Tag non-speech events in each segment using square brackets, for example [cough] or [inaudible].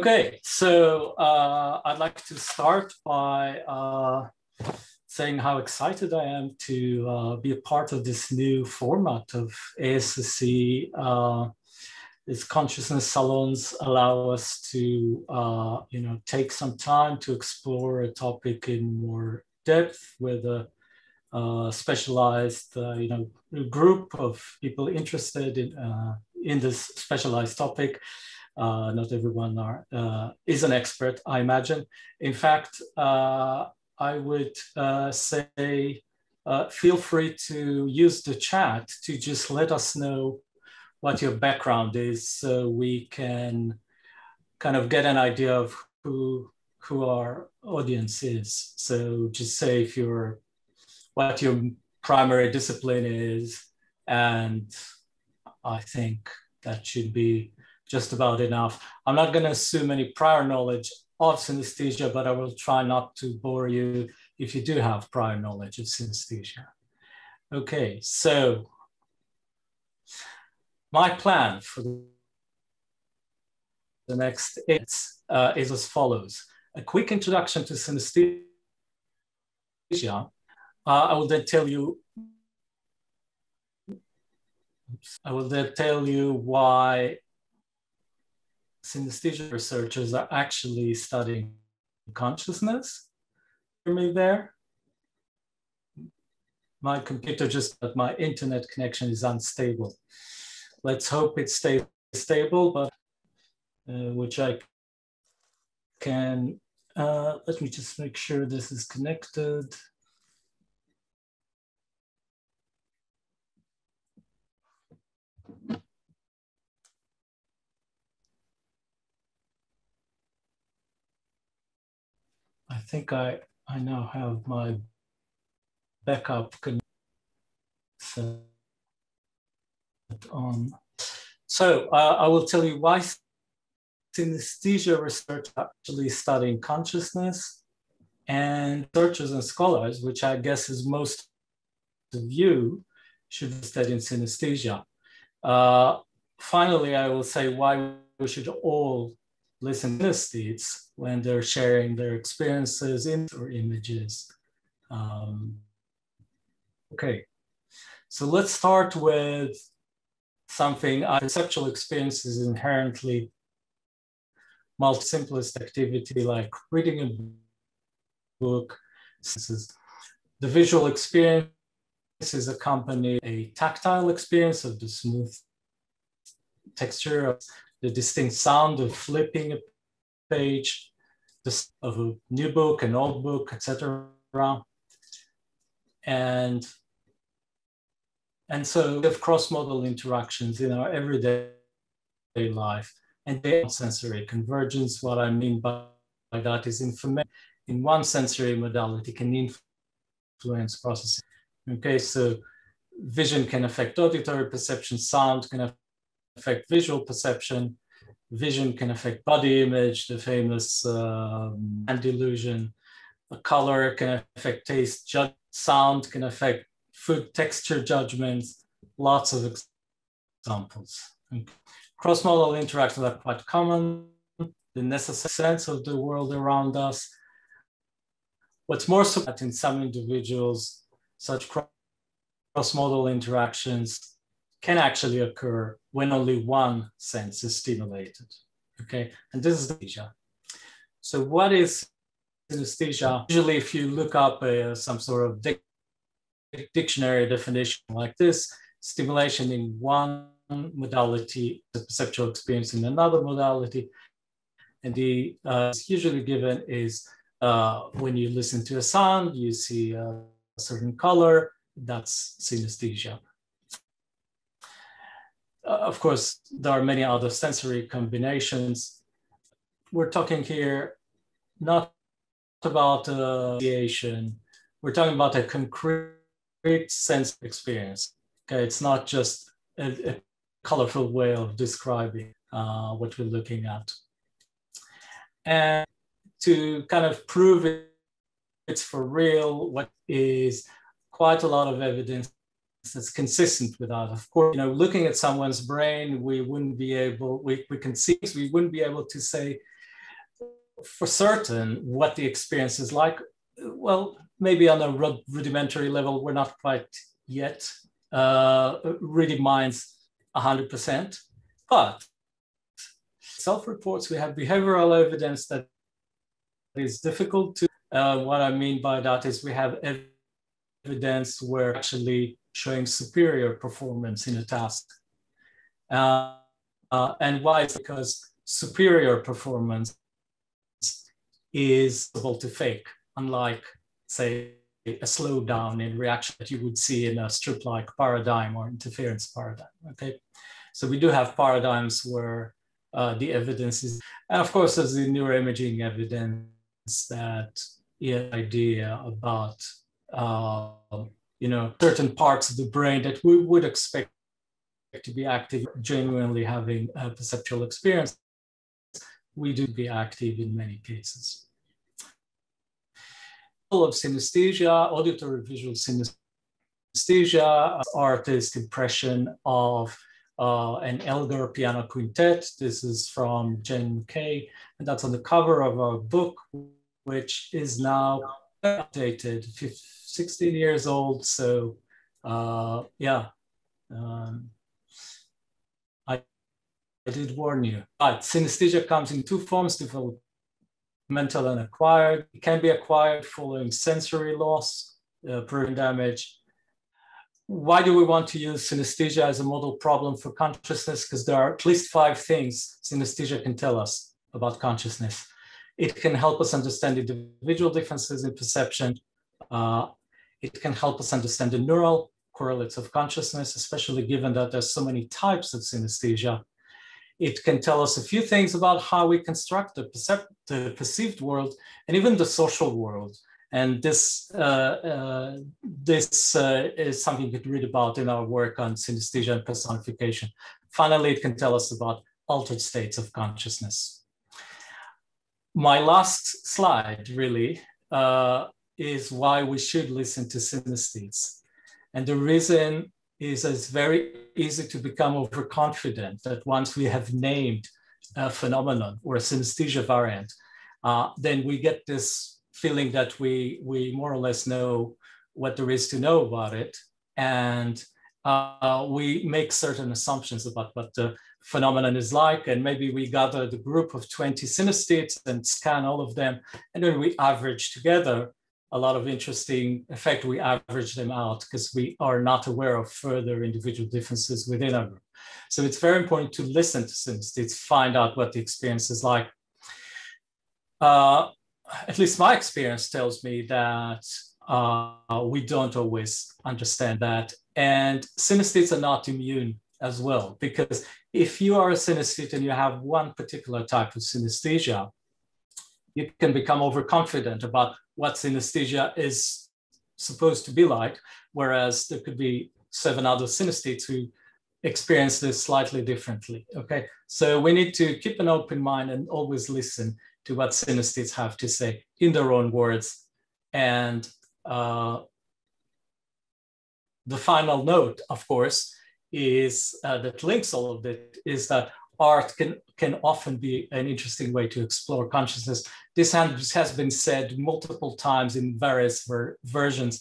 Okay, so uh, I'd like to start by uh, saying how excited I am to uh, be a part of this new format of ASSC. Uh, these consciousness salons allow us to, uh, you know, take some time to explore a topic in more depth with a uh, specialized, you know, group of people interested in in this specialized topic. Uh, not everyone are, uh, is an expert, I imagine. In fact, uh, I would uh, say uh, feel free to use the chat to just let us know what your background is so we can kind of get an idea of who, who our audience is. So just say if you're, what your primary discipline is, and I think that should be just about enough. I'm not going to assume any prior knowledge of synesthesia, but I will try not to bore you if you do have prior knowledge of synesthesia. Okay, so my plan for the next is, uh, is as follows. A quick introduction to synesthesia. Uh, I will then tell you I will then tell you why synesthesia researchers are actually studying consciousness. Hear me there? My computer just, but my internet connection is unstable. Let's hope it stays stable, but uh, which I can, uh, let me just make sure this is connected. I think I, I now have my backup set on. So uh, I will tell you why synesthesia research actually studying consciousness and researchers and scholars, which I guess is most of you, should study synesthesia. Uh, finally, I will say why we should all listen to synesthetes when they're sharing their experiences in or images. Um, okay, so let's start with something. Uh, perceptual experience is inherently multi simplest activity like reading a book. This is, the visual experience is accompanied a tactile experience of the smooth texture of the distinct sound of flipping a page, of a new book, an old book, etc. And, and so we have cross-modal interactions in our everyday life and sensory convergence. What I mean by, by that is information in one sensory modality can influence processing. Okay, so vision can affect auditory perception, sound can affect visual perception. Vision can affect body image, the famous um, and delusion. A color can affect taste, ju- sound can affect food texture judgments, lots of examples. Cross-modal interactions are quite common, the necessary sense of the world around us. What's more so that in some individuals, such cross-modal interactions can actually occur when only one sense is stimulated. Okay, and this is synesthesia. So what is synesthesia? Usually if you look up some sort of dic dictionary definition like this, stimulation in one modality, the perceptual experience in another modality, and the uh, usually given is uh, when you listen to a sound, you see a certain color, that's synesthesia. Uh, of course, there are many other sensory combinations. We're talking here not about association. We're talking about a concrete sense experience. Okay, it's not just a, a colorful way of describing uh, what we're looking at. And to kind of prove it, it's for real, what is quite a lot of evidence that's consistent with that. Of course, you know, looking at someone's brain, we wouldn't be able, we, we can see, we wouldn't be able to say for certain what the experience is like. Well, maybe on a rudimentary level, we're not quite yet uh, reading minds 100%, but self-reports, we have behavioral evidence that is difficult to, uh, what I mean by that is we have evidence where actually showing superior performance in a task. Uh, uh, and why? Because superior performance is able to fake, unlike, say, a slowdown in reaction that you would see in a Stroop-like paradigm or interference paradigm, okay? So we do have paradigms where uh, the evidence is, and of course, there's the neuroimaging evidence that idea about, uh, you know, certain parts of the brain that we would expect to be active, genuinely having a perceptual experience, we do be active in many cases. Of synesthesia, auditory visual synesthesia, artist impression of uh, an Elgar piano quintet. This is from Jen Kay, and that's on the cover of our book, which is now updated, 16 years old. So uh, yeah, um, I, I did warn you. But synesthesia comes in two forms, developmental and acquired. It can be acquired following sensory loss, uh, brain damage, why do we want to use synesthesia as a model problem for consciousness? Because there are at least five things synesthesia can tell us about consciousness. It can help us understand individual differences in perception. Uh, it can help us understand the neural correlates of consciousness, especially given that there's so many types of synesthesia. It can tell us a few things about how we construct the, the perceived world and even the social world. And this, uh, uh, this uh, is something you could read about in our work on synesthesia and personification. Finally, it can tell us about altered states of consciousness. My last slide really uh, is why we should listen to synesthetes. And the reason is it's very easy to become overconfident that once we have named a phenomenon or a synesthesia variant, uh, then we get this feeling that we we more or less know what there is to know about it, and uh, we make certain assumptions about what the phenomenon is like, and maybe we gather the group of 20 synesthetes and scan all of them, and then we average together a lot of interesting effect. We average them out because we are not aware of further individual differences within our group. So it's very important to listen to synesthetes, find out what the experience is like. Uh, at least my experience tells me that uh, we don't always understand that. And synesthetes are not immune as well, because if you are a synesthete and you have one particular type of synesthesia, you can become overconfident about what synesthesia is supposed to be like, whereas there could be seven other synesthetes who experience this slightly differently. Okay, so we need to keep an open mind and always listen to what synesthetes have to say in their own words. And uh, the final note, of course, is uh, that links all of it is that art can, can often be an interesting way to explore consciousness. This has been said multiple times in various ver versions,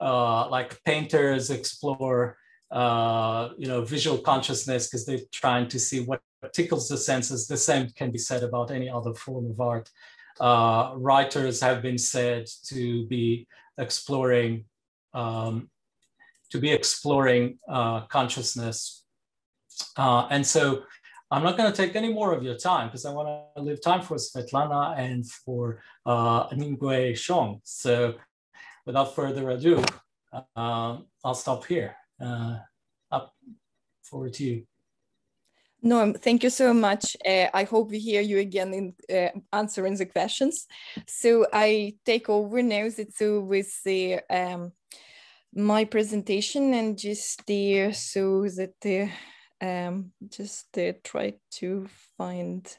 uh, like painters explore uh, you know, visual consciousness because they're trying to see what tickles the senses. The same can be said about any other form of art. Uh, writers have been said to be exploring um, to be exploring uh, consciousness. Uh, and so I'm not going to take any more of your time because I want to leave time for Svetlana and for uh, Ningwei Xiong. So without further ado, uh, I'll stop here. Uh, up forward to you. No, thank you so much. Uh, I hope we hear you again in uh, answering the questions. So I take over now so with the um, my presentation and just there so that um, just uh, try to find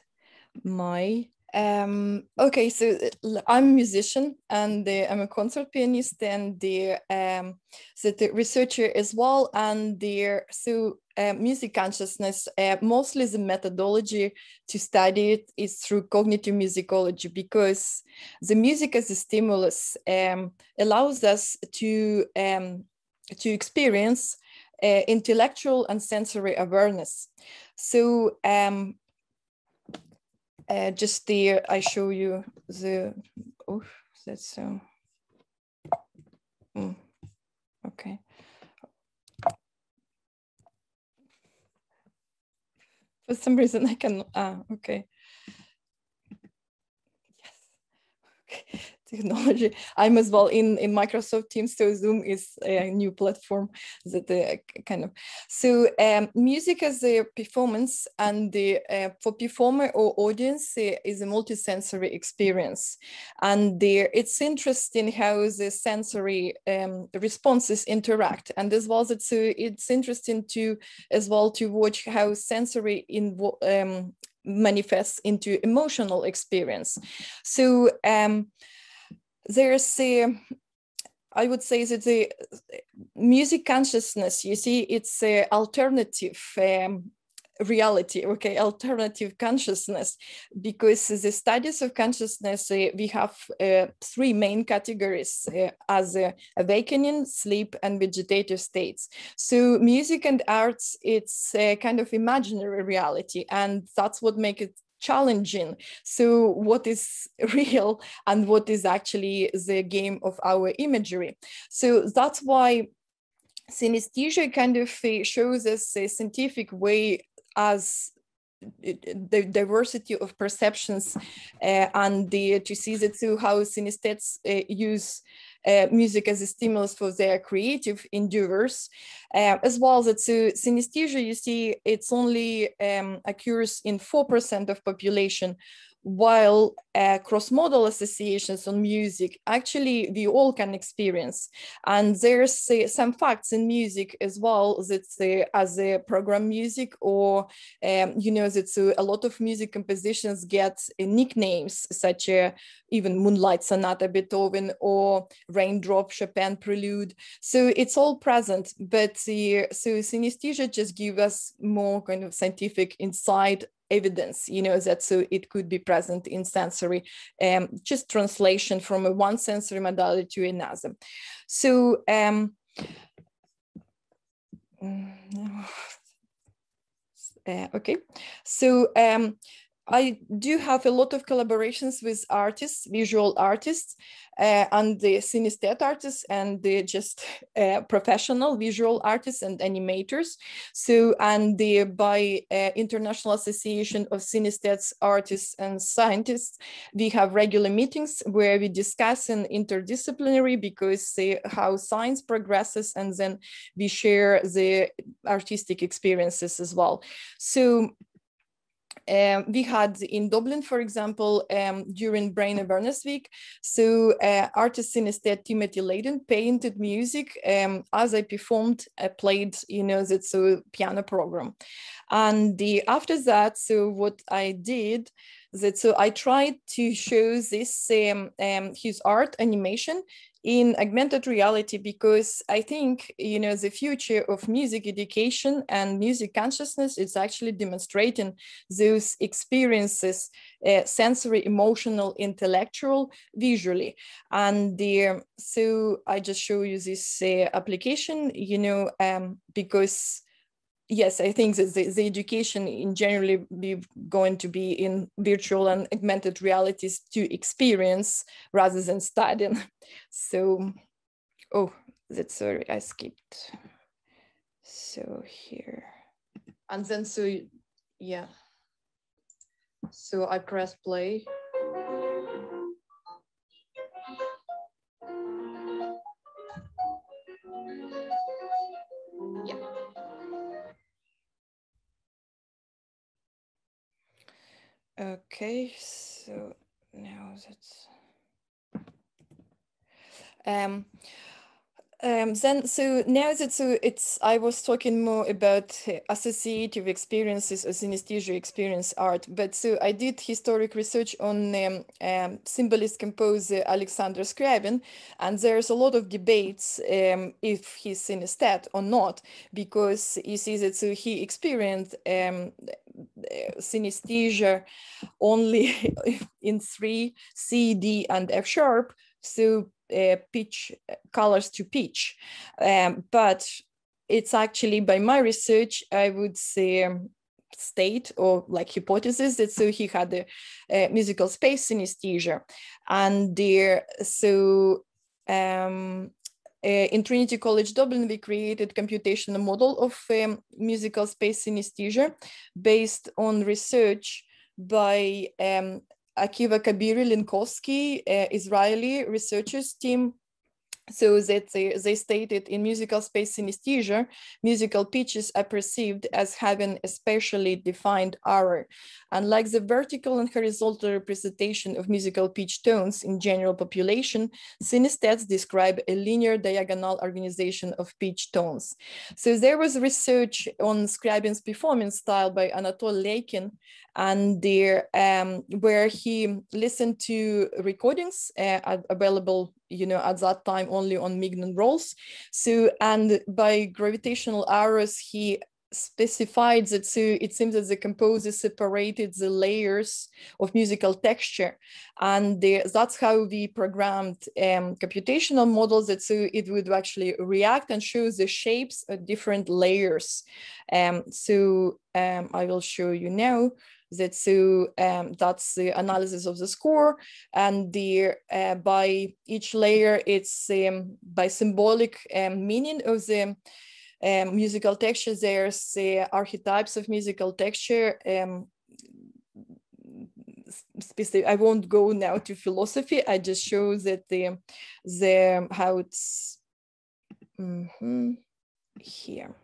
my Um, okay, so uh, I'm a musician and uh, I'm a concert pianist and the um, so the researcher as well. And the so uh, music consciousness, uh, mostly the methodology to study it is through cognitive musicology because the music as a stimulus um, allows us to um, to experience uh, intellectual and sensory awareness. So um, uh, just there, I show you the, oh, that's so, mm, okay. For some reason I can, ah, okay. Yes, [laughs] okay technology. [laughs] I'm as well in, in Microsoft Teams, so Zoom is a new platform that uh, kind of. So um, music as a performance and the uh, for performer or audience uh, is a multisensory experience. And there it's interesting how the sensory um, responses interact. And as well it's, it's interesting to as well to watch how sensory in um, manifests into emotional experience. So um, there's a I would say that the music consciousness, you see, it's a alternative um, reality, okay, alternative consciousness, because the studies of consciousness, uh, we have uh, three main categories uh, as uh, awakening, sleep, and vegetative states. So music and arts, it's a kind of imaginary reality, and that's what makes it challenging. So what is [laughs] real and what is actually the game of our imagery. So that's why synesthesia kind of uh, shows us a scientific way as the diversity of perceptions uh, and the, to see that too how synesthetes uh, use music as a stimulus for their creative endeavors, uh, as well as so synesthesia, you see, it's only um, occurs in 4% of population, while uh, cross-modal associations on music actually we all can experience. And there's uh, some facts in music as well that uh, as a program music or um, you know that a lot of music compositions get uh, nicknames such as even moonlight sonata beethoven or raindrop chopin prelude. So it's all present but uh, so synesthesia just give us more kind of scientific insight evidence, you know, that so it could be present in sensory, um, just translation from a one sensory modality to another. So, um, [sighs] uh, okay, so um, I do have a lot of collaborations with artists, visual artists, uh, and the synesthete artists and the just [laughs] uh, professional visual artists and animators. So, and the by uh, International Association of Synesthetes, Artists and Scientists, we have regular meetings where we discuss an interdisciplinary because how science progresses and then we share the artistic experiences as well. So um, we had in Dublin, for example, um, during Brain Awareness Week, so uh, artist synesthete Timothy Layden painted music um, as I performed, I played, you know, that's a piano program. And the, after that, so what I did that so I tried to show this um, um, his art animation in augmented reality because I think you know the future of music education and music consciousness is actually demonstrating those experiences, uh, sensory, emotional, intellectual, visually, and the so I just show you this uh, application, you know, um, because yes, I think that the, the education in generally be going to be in virtual and augmented realities to experience rather than studying. [laughs] So, oh, that's sorry, I skipped. So here, and then so, yeah. So I press play. Okay, so now that's um, Um, then, so now that so it's, I was talking more about associative experiences or synesthesia experience art, but so I did historic research on um, um, symbolist composer Alexander Scriabin, and there's a lot of debates um, if he's synesthete or not, because you see that so he experienced um, synesthesia only [laughs] in three C, D, and F sharp. So uh, pitch colors to pitch. Um, but it's actually by my research, I would say um, state or like hypothesis that so he had a musical space synesthesia and there so um, in Trinity College Dublin, we created computational model of um, musical space synesthesia based on research by um, Akiva Kabiri Linkovski, uh, Israeli researchers team so that they, they stated in musical space synesthesia, musical pitches are perceived as having a spatially defined aura. Unlike the vertical and horizontal representation of musical pitch tones in general population, synesthetes describe a linear diagonal organization of pitch tones. So there was research on Scriabin's performance style by Anatole Leikin, and there um, where he listened to recordings uh, available you know at that time only on Mignon rolls. So and by gravitational arrows he specified that so it seems that the composer separated the layers of musical texture. And the, that's how we programmed um, computational models that so it would actually react and show the shapes of different layers. Um, so um, I will show you now that so um, that's the analysis of the score. And the uh, by each layer it's um, by symbolic um, meaning of the um, musical texture there's the archetypes of musical texture um, specific i won't go now to philosophy i just show that the the how it's mm -hmm, here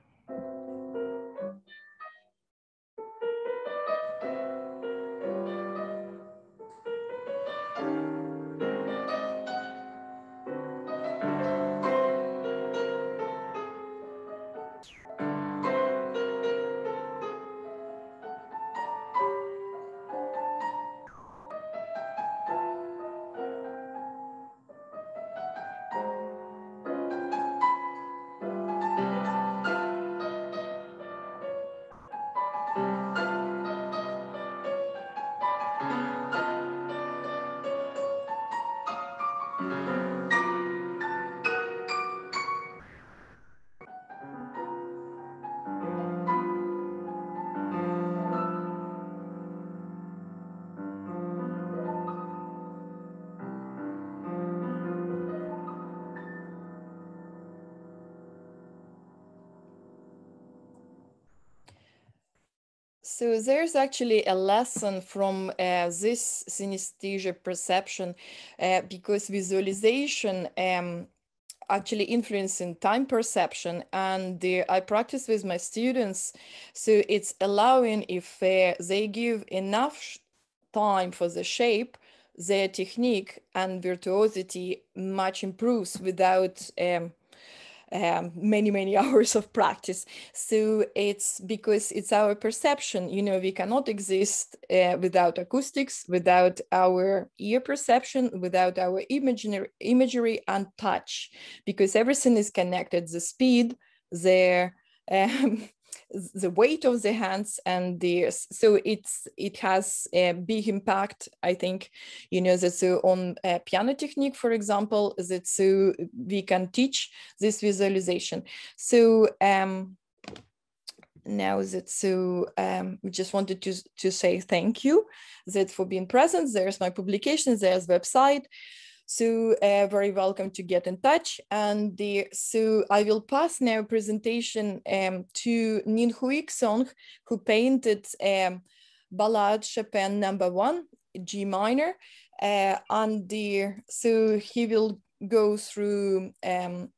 So there's actually a lesson from uh, this synesthesia perception uh, because visualization um, actually influencing time perception and I practice with my students. So it's allowing if uh, they give enough time for the shape, their technique and virtuosity much improves without um, um, many many [laughs] hours of practice. So it's because it's our perception you know we cannot exist uh, without acoustics without our ear perception without our imaginary imagery and touch because everything is connected the speed the um, the weight of the hands and the so it's it has a big impact i think you know that so on piano technique for example that so we can teach this visualization. So um now that so um, we just wanted to, to say thank you that for being present. There's my publications there's website so uh, very welcome to get in touch. And the, so I will pass now presentation um, to Ningwei Xiong, who painted um, Ballade Chopin number one, G minor. Uh, and the, so he will go through um,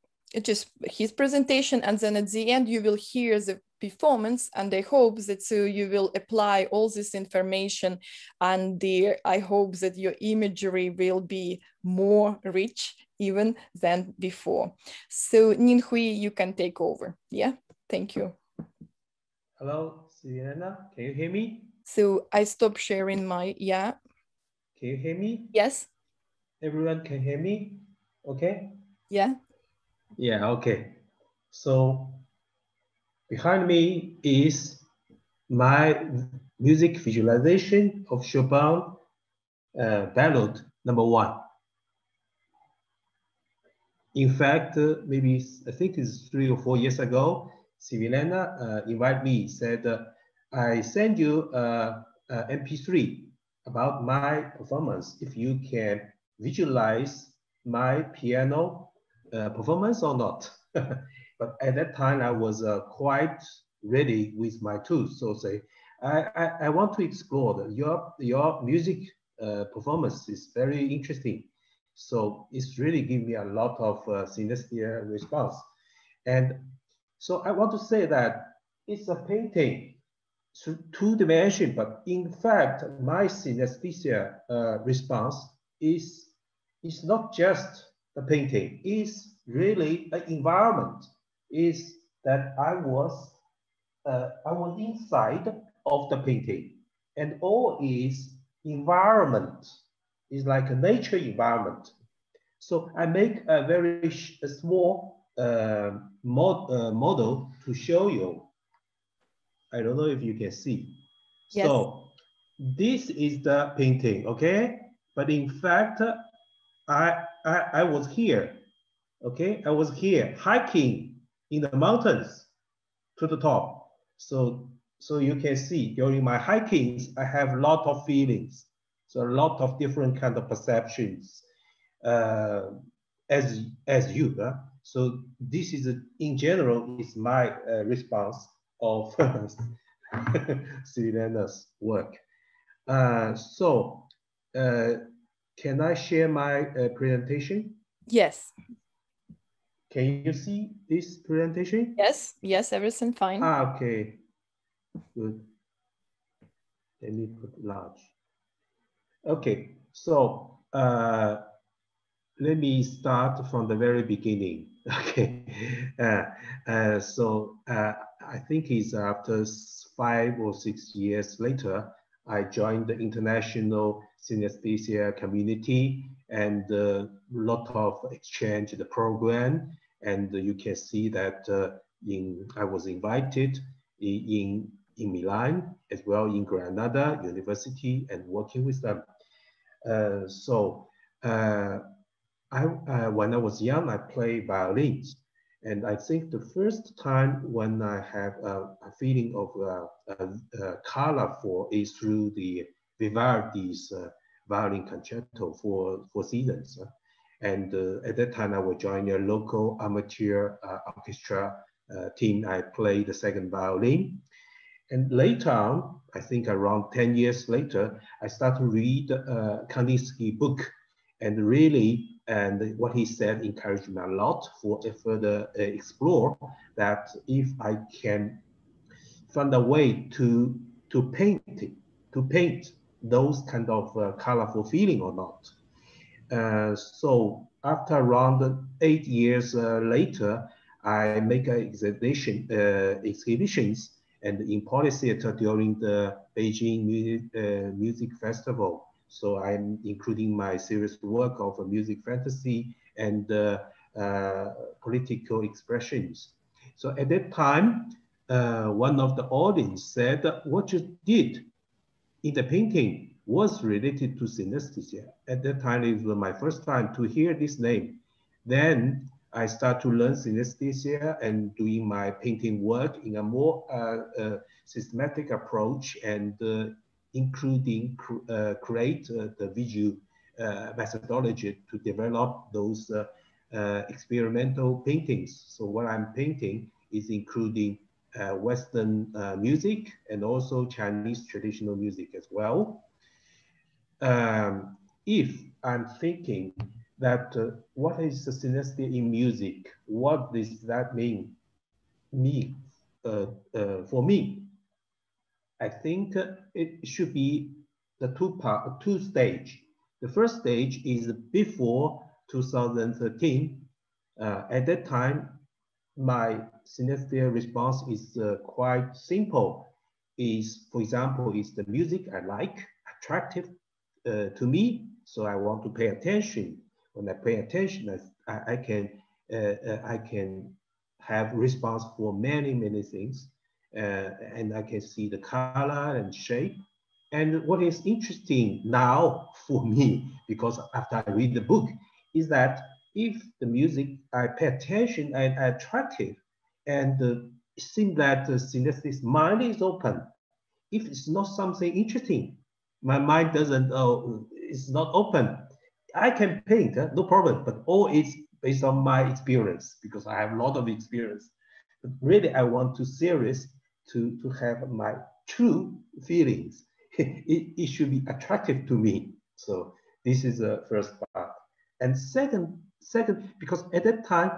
just his presentation and then at the end you will hear the performance and I hope that so you will apply all this information and the, I hope that your imagery will be more rich even than before. So Ningwei, you can take over. Yeah, thank you. Hello, Sienna, can you hear me? So I stop sharing my, yeah. Can you hear me? Yes. Everyone can hear me? Okay? Yeah. Yeah, okay. So behind me is my music visualization of Chopin uh, ballad number one. In fact, uh, maybe I think it's three or four years ago, Sivilena uh, invited me, said, uh, I send you a, a MP3 about my performance. If you can visualize my piano uh, performance or not. [laughs] but at that time, I was uh, quite ready with my tools. So say, I, I, I want to explore your, your music uh, performance is very interesting. So it's really give me a lot of uh, synesthesia response. And so I want to say that it's a painting two dimension, but in fact, my synesthesia uh, response is, is not just the painting, it's really the environment, is that I was, uh, I was inside of the painting and all is environment, is like a nature environment. So I make a very a small uh, mod, uh, model to show you I don't know if you can see. Yes. So this is the painting, okay? But in fact, I, I, I was here, okay? I was here hiking in the mountains to the top. So, so you can see during my hikings, I have a lot of feelings. So a lot of different kind of perceptions uh, as, as you. Huh? So this is, a, in general, is my uh, response of [laughs] Silena's work. Uh, so, uh, can I share my uh, presentation? Yes. Can you see this presentation? Yes, yes, everything fine. Ah, okay, good. Let me put large. Okay, so uh, let me start from the very beginning. [laughs] Okay, uh, uh, so uh, I think it's after five or six years later, I joined the international synesthesia community and a lot of exchange the program. And you can see that uh, in I was invited in, in Milan as well in Granada University and working with them. Uh, so uh, I, uh, when I was young, I played violins. And I think the first time when I have a, a feeling of uh, a, colorful is through the Vivaldi's uh, violin concerto for, for seasons. And uh, at that time, I was join a local amateur uh, orchestra uh, team. I played the second violin. And later on, I think around 10 years later, I started to read uh, Kandinsky book and really and what he said encouraged me a lot for a further uh, explore that if I can find a way to to paint to paint those kind of uh, colorful feeling or not. Uh, so after around eight years uh, later, I make an exhibition, uh, exhibitions and in Polytheater during the Beijing Music, Music Festival so I'm including my serious work of music fantasy and uh, uh, political expressions. So at that time, uh, one of the audience said, what you did in the painting was related to synesthesia. At that time, it was my first time to hear this name. Then I start to learn synesthesia and doing my painting work in a more uh, uh, systematic approach and uh, including uh, create uh, the visual uh, methodology to develop those experimental paintings. So what I'm painting is including Western music and also Chinese traditional music as well. Um, if I'm thinking that uh, what is the synesthesia in music? What does that mean? Me, uh, uh, for me, I think it should be the two part, two stage. The first stage is before 2013. Uh, at that time, my synesthesia response is uh, quite simple. Is, for example, is the music I like attractive uh, to me, so I want to pay attention. When I pay attention, I, I can uh, uh, I can have response for many many things, uh, and I can see the color and shape. And what is interesting now [laughs] for me, because after I read the book, is that if the music I pay attention and attractive, and uh, it seems that the synesthetic mind is open. If it's not something interesting, my mind doesn't, uh, it's not open. I can paint, uh, no problem, but all is based on my experience because I have a lot of experience. But really, I want to serious to, to have my true feelings. [laughs] it, it should be attractive to me. So this is the first part. And second, second, because at that time,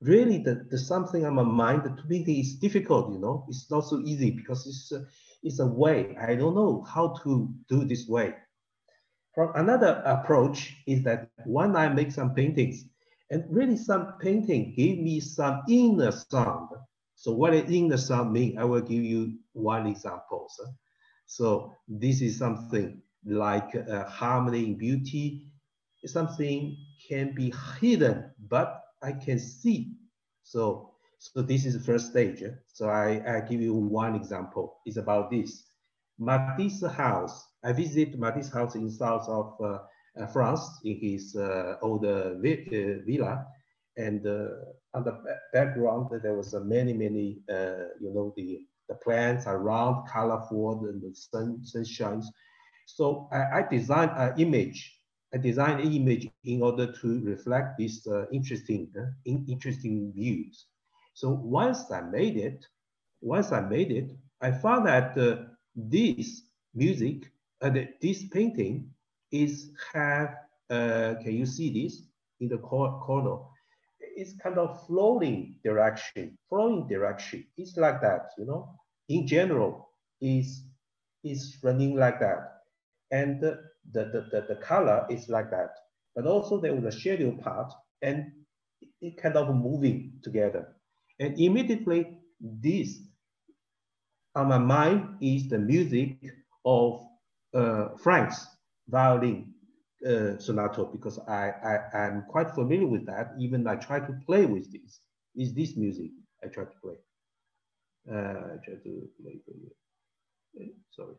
really the, the something on my mind, the painting is difficult, you know, it's not so easy because it's a, it's a way. I don't know how to do this way. From another approach is that when I make some paintings, and really some painting give me some inner sound. So what inner sound mean? I will give you one example. So, so this is something like uh, harmony in beauty. Something can be hidden, but I can see. So, so this is the first stage. So I, I give you one example. It's about this. Matisse house. I visit Matisse house in south of uh, uh, France in his uh, old uh, villa. And on the background, there was many, many, you know, the, the plants around, colorful, and the sun, sun shines. So I, I designed an image I designed an image in order to reflect these uh, interesting, uh, in, interesting views. So once I made it, once I made it, I found that uh, this music, and this painting is have, uh, can you see this in the corner? It's kind of flowing direction, flowing direction. It's like that, you know, in general, is is running like that. And the, the, the, the, color is like that. But also there was a shadow part and it kind of moving together. And immediately this on my mind is the music of uh, Franck's violin uh, sonata because I, I am quite familiar with that. Even I try to play with this. Is this music I try to play? Uh, I try to play. Uh, sorry.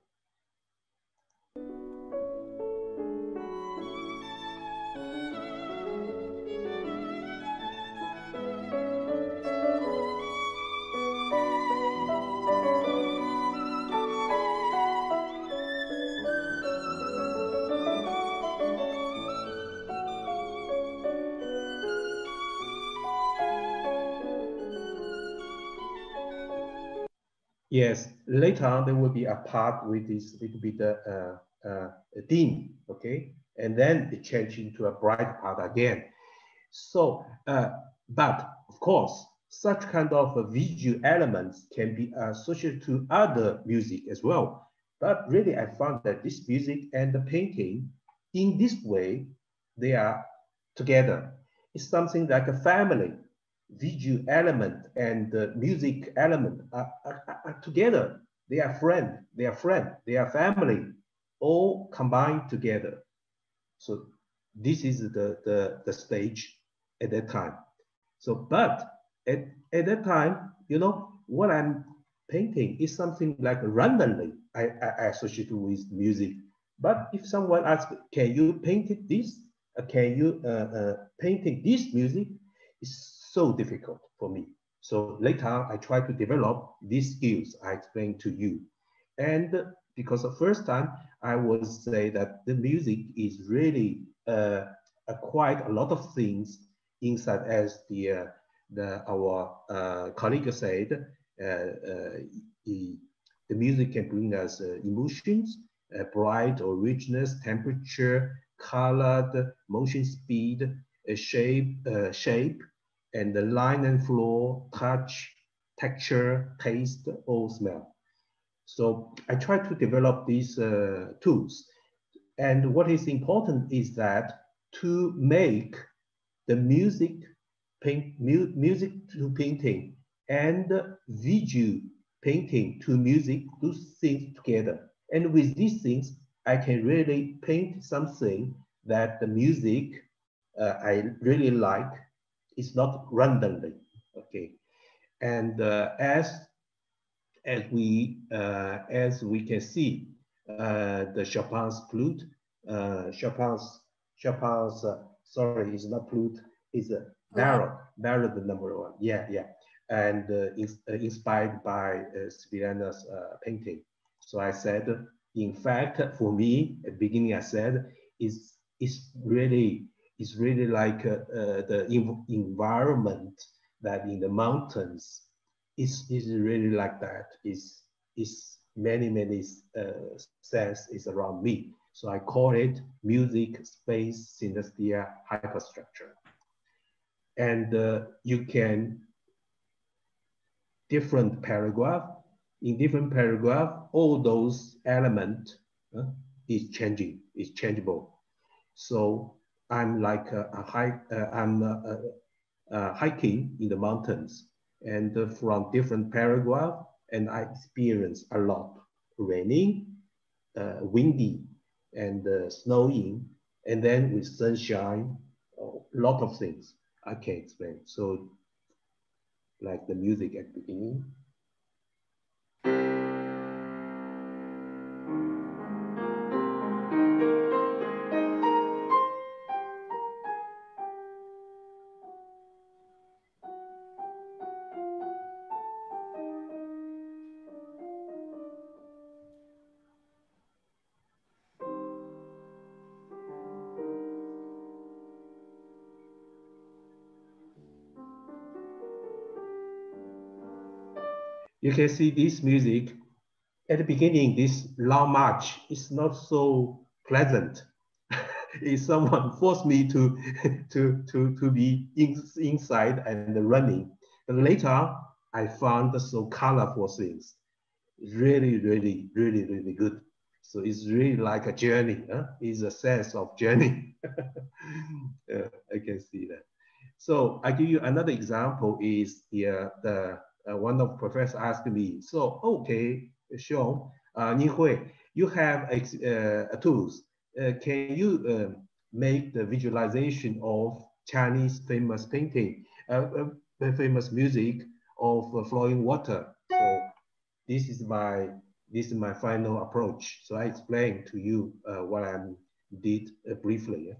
Yes, later there will be a part with this little bit uh, uh, dim, okay? And then it change into a bright part again. So, uh, but of course, such kind of visual elements can be associated to other music as well. But really, I found that this music and the painting, in this way, they are together. It's something like a family visual element and the music element are, are, are, together. They are friend, they are friend, they are family, all combined together. So this is the, the, the stage at that time. So, but at, at that time, you know, what I'm painting is something like randomly I, I, associate with music. But if someone asks, can you paint this? Uh, can you uh, uh, painting this music? It's so difficult for me. So later I try to develop these skills I explained to you. And because the first time I would say that the music is really uh, quite a lot of things inside as the, uh, the our uh, colleague said, uh, uh, the, music can bring us uh, emotions, bright or richness, temperature, color, motion speed, shape, shape, and the line and flow, touch, texture, taste, or smell. So I try to develop these uh, tools. And what is important is that to make the music, paint, mu music to painting and visual painting to music, those things together. And with these things, I can really paint something that the music uh, I really like. It's not randomly, okay. And uh, as as we uh, as we can see, uh, the Chopin's flute, uh, Chopin's Chopin's sorry, it's not flute, it's a barrel, barrel the number one. Yeah, yeah and uh, uh, inspired by uh, Sibeliana's painting. So I said, in fact, for me, at the beginning I said, it's, it's really, it's really like the environment that in the mountains is is really like that. Is is many many uh, sense is around me. So I call it music space synesthesia hyperstructure. And uh, you can different paragraph. In different paragraph, all those element uh, is changing, is changeable. So I'm like a, a uh, I'm uh, uh, hiking in the mountains and from different paragraph, and I experience a lot raining, uh, windy, and uh, snowing, and then with sunshine, a lot of things I can't explain. So like the music at the beginning. You can see this music at the beginning, this long march is not so pleasant. [laughs] if someone forced me to, [laughs] to, to, to be in, inside and running. But later, I found so colorful things. Really, really, really, really good. So it's really like a journey. Huh? It's a sense of journey. [laughs] uh, I can see that. So I give you another example is the, the uh, one of professors asked me, so, okay, Sean, uh, Hui, you have uh, tools. Uh, can you uh, make the visualization of Chinese famous painting, uh, uh famous music of flowing water? So this is my this is my final approach. So I explained to you what I did briefly.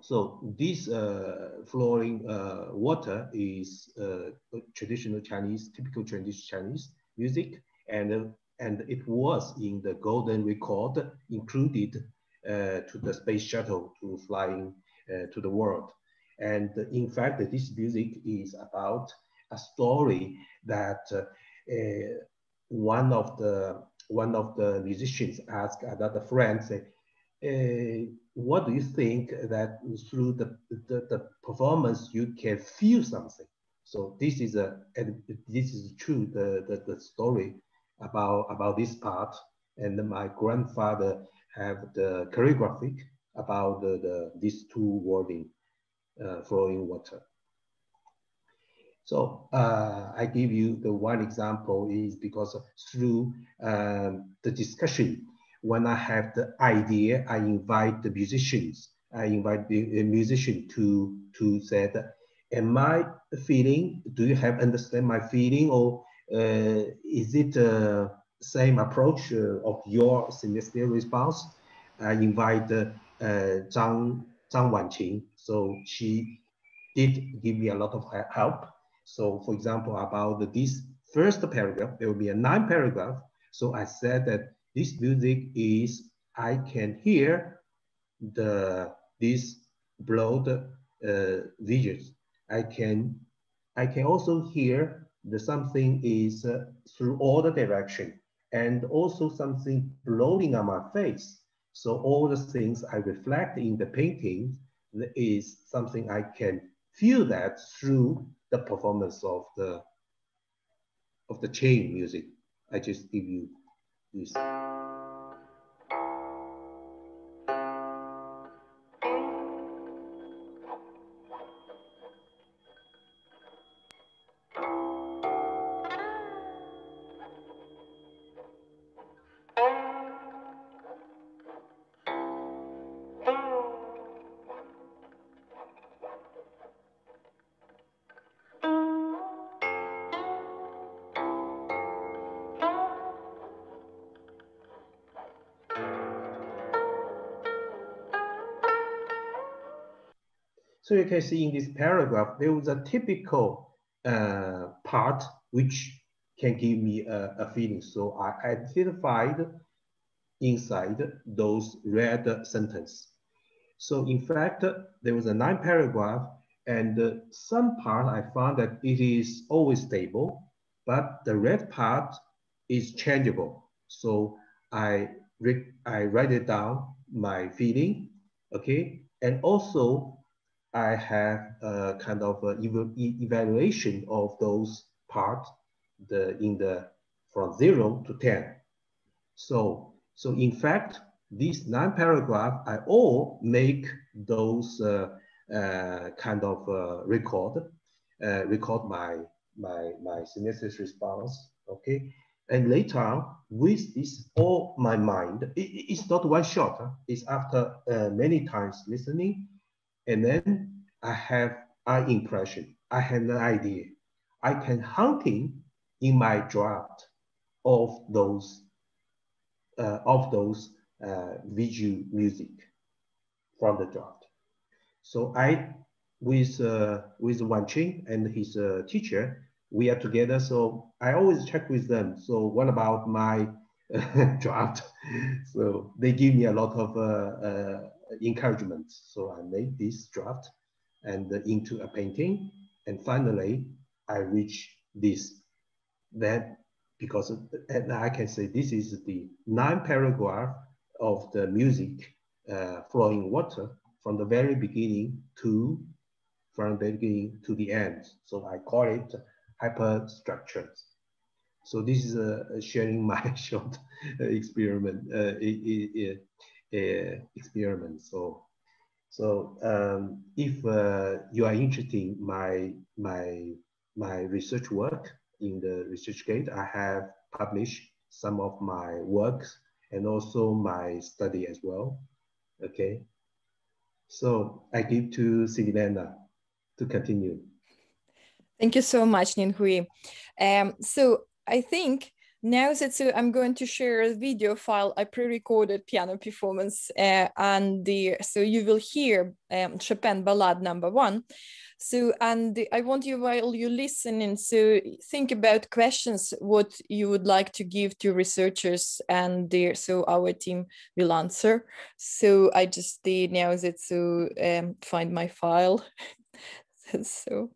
So this uh, flowing uh, water is uh, traditional Chinese, typical Chinese Chinese music, and and it was in the golden record included uh, to the space shuttle to flying uh, to the world. And in fact, this music is about a story that uh, one of the one of the musicians asked another friend, say, what do you think that through the, the, the, performance you can feel something? So this is a and this is true the, the, the story about about this part. And my grandfather have the choreographic about the, the these two wording uh, flowing water. So uh, I give you the one example is because through um, the discussion when I have the idea, I invite the musicians. I invite the musician to to say that, am I feeling? Do you have understand my feeling, or uh, is it the same approach uh, of your synesthetic response? I invite uh, Zhang Zhang Wanqing, so she did give me a lot of help. So, for example, about this first paragraph, there will be a nine paragraph. So I said that this music is, I can hear the, this blood uh. I can, I can also hear the something is uh, through all the direction and also something blowing on my face. So all the things I reflect in the painting is something I can feel that through the performance of the of the chain music. I just give you this. So you can see in this paragraph, there was a typical uh, part which can give me a, a feeling. So I identified inside those red sentence. So in fact, there was a nine paragraph and some part I found that it is always stable, but the red part is changeable. So I, I write it down, my feeling, okay? And also I have a kind of a ev evaluation of those parts the, in the from zero to 10. So, so in fact, these nine paragraph, I all make those uh, uh, kind of uh, record, uh, record my, my, my synthesis response, okay? And later with this all my mind, it, it's not one shot, huh? it's after uh, many times listening, and then I have an impression, I have an idea. I can hunting in my draft of those uh, of those uh, visual music from the draft. So I, with uh, with Ching and his uh, teacher, we are together. So I always check with them. So what about my [laughs] draft? so they give me a lot of uh, uh, encouragement. So I made this draft and into a painting. And finally, I reach this that because and I can say this is the nine paragraph of the music uh, flowing water from the very beginning to from the beginning to the end. So I call it hyperstructures. So this is uh, sharing [laughs] my short experiment uh, experiment. So so um, if uh, you are interested in my my my research work, in the ResearchGate, I have published some of my works and also my study as well. Okay. So I give to Svetlana to continue. Thank you so much, Ningwei. Um, so I think now so I'm going to share a video file, I pre-recorded piano performance, uh, and the, so you will hear um, Chopin Ballade number one. So, and I want you while you're listening, so think about questions what you would like to give to researchers, and there, so our team will answer. So I just did now so um, find my file. [laughs] so.